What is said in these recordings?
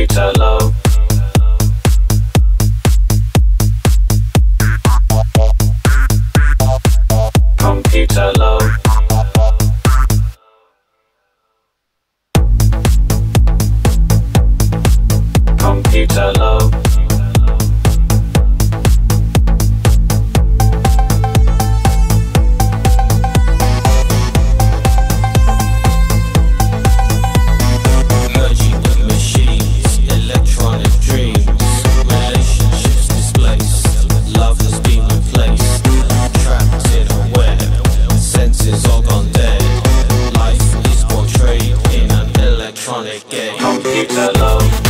you love. Computer love. Computer love. on it, get. Come keep love.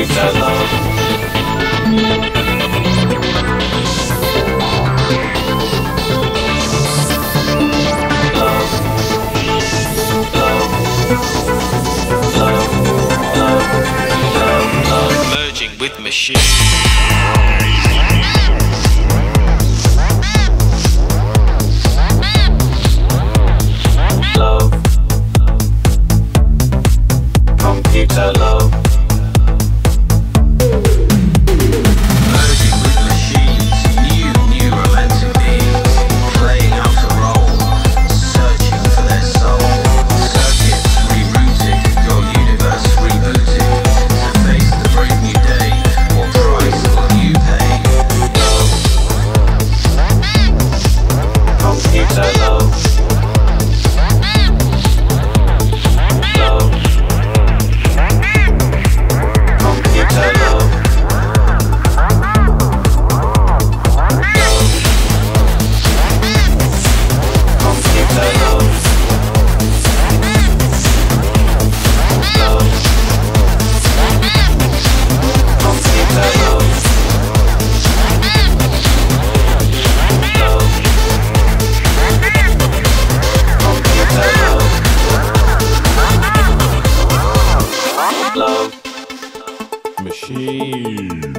Merging with. Love. Computer love. Love Machine.